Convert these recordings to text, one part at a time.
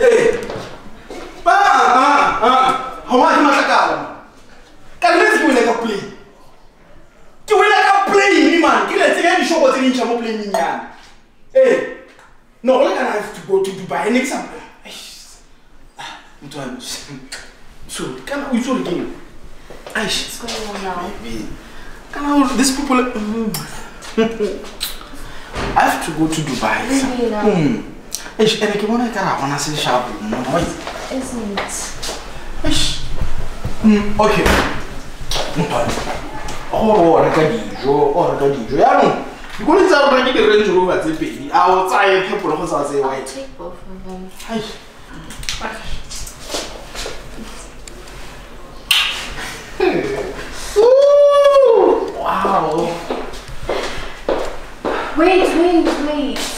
Eh. Ah, ah, ah. Ha wa ke matlakala. Ka play. Ke wele ka play ni man. Ke le tsenya dishopo tse dintšha mo playing yana. Eh. No, le kana I have to go to Dubai next time. Mntwana. So, kana o itse gore ke eng? Aish. Kana o- these people mm. I have to go to Dubai. Really now? Eish, ene ki ok, kara wana se shabu mwana wai. Isn't it? Eish. Mm, okay. Mutwani. Horo wana ka dijo, wana ka dijo. Yaanong, dikolo tsa rona ke di-range rover tse pedi a o tsaye phepolo go sa tseye white Wow. Wait, wait, wait.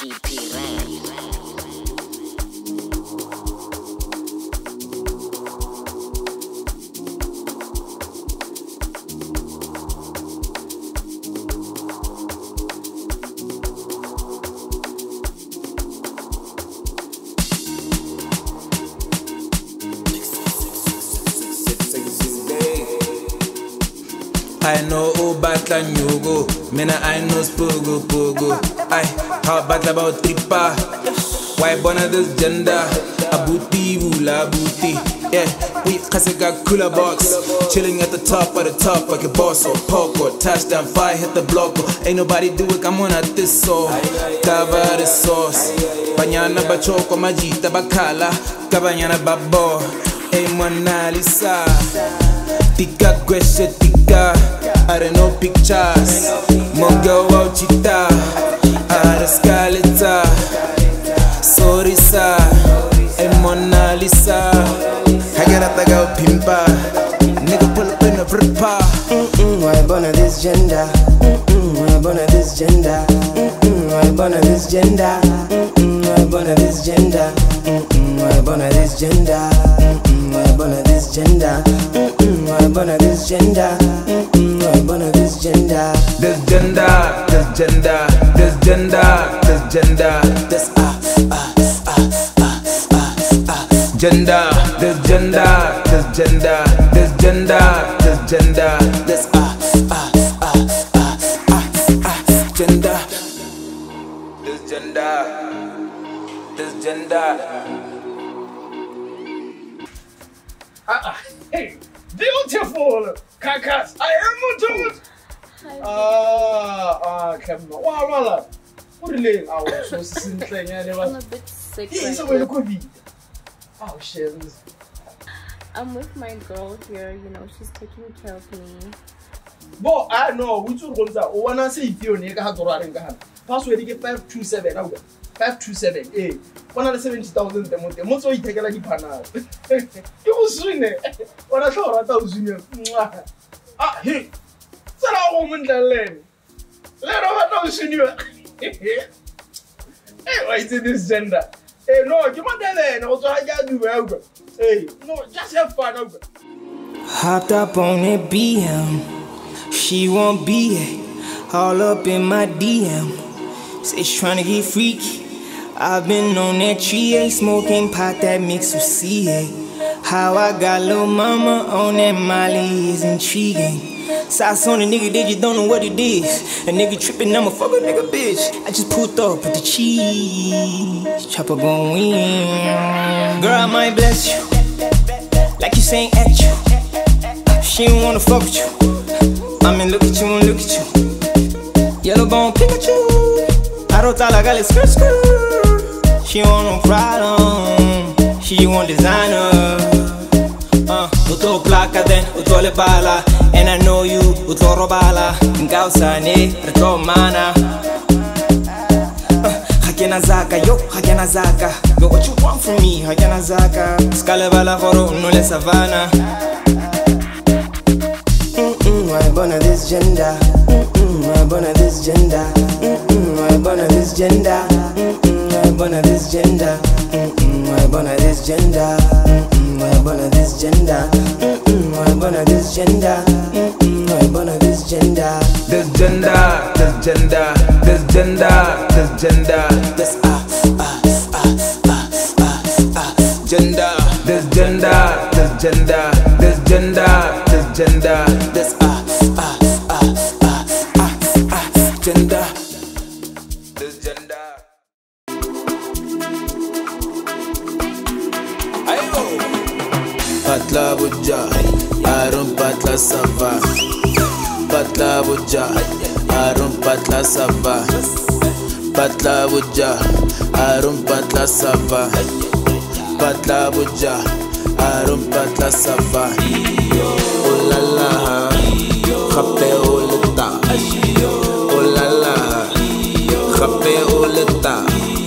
I know o batla nyoko mina I know spogo pogo ay ha batla ba o tripa why bona this gender? Abuti bula abuti yeah we kasega cooler box. Chilling at the top of the top like a boss or poco touchdown fire hit the block ain't nobody do it come on at this so cover the sauce. Banyana bachoko majita bakhala kabanyana babo. Hey Mona Lisa. Tika kweshe tika. I don't know pictures. Monga wa chita Rascalita, Sorisa, El Mona Lisa. Hagarataga Pimpa, nigga pull up in a ripa. Mm-mm, why born of this gender? Mm-mm, why born of this gender? Mm-mm, why born of this gender? Gender? Mm-mm, why born of this gender? Mm-mm, why born of this gender? Mm-mm, why born of this gender? Mm-mm, why born of this gender? This gender, this gender, this gender, this gender This ah ah ah ah ah ah. Gender, this gender, this gender, this gender, this gender and die. Ah, ah, hey, beautiful carcass. I am a dude. Ah, ah, Kemma. Wow, Rala. What are name. I was so sick. I'm a bit sick. Yeah, right now. Right oh, shit. I'm with my girl here. You know, she's taking care of me. But I know. We two are going oh, when I say, if you're near, I'm going to go. Password, you get 527 a utlwa. 527 eh go le 70000 teng mo tse o ithekela diphanale ke go swine ona tlho o o ah he tsela go montlelene le ro batla o swiniwa eh wa itse this gender eh no ke montlelene go tswa ke a duba ya utlwa eh no just have fun a utlwa Hopped up on that BM. She won't be. All up in my DM. Say she tryna get freaky. I've been on that tree, ain't smoking pot that mix with CA. How I got little mama on that Molly is intriguing. Sauce on a nigga that you don't know what it is. A nigga tripping, I'ma fuck a nigga bitch. I just pulled up with the cheese. Chopper gon' win. Girl, I might bless you. Like you saying at you. She don't wanna fuck with you. I mean, look at you and look at you. Yellow bone Pikachu. I don't Kutala gali skirt skirt. She want no problem. She want designer. Uh, uto then utole bala And I know you utoro bala Ngausane retro mana uh, Hakena zaka yo hakena zaka Yo what you want from me hakena zaka Skale bala koro nule savana Mm-mm, of this gender? Mm-mm, born of this gender? Mm-mm, born of this gender? Of this gender? Mm-mm, why born of this gender? Mm-mm, why born of this gender? Mm-mm, why born of this gender? Mm-mm, why born of this gender? This gender, this gender, this gender, this gender, This ah ah ah ah ah ah gender, this gender, this gender, this gender, this gender, this ah ah Patla Boja, Aaron Patla Sava. Patla Boja, Aaron Patla Sava. Patla Boja, Aaron Patla Sava. Patla Boja, Aaron Patla Sava. Oh la la, Kapeo.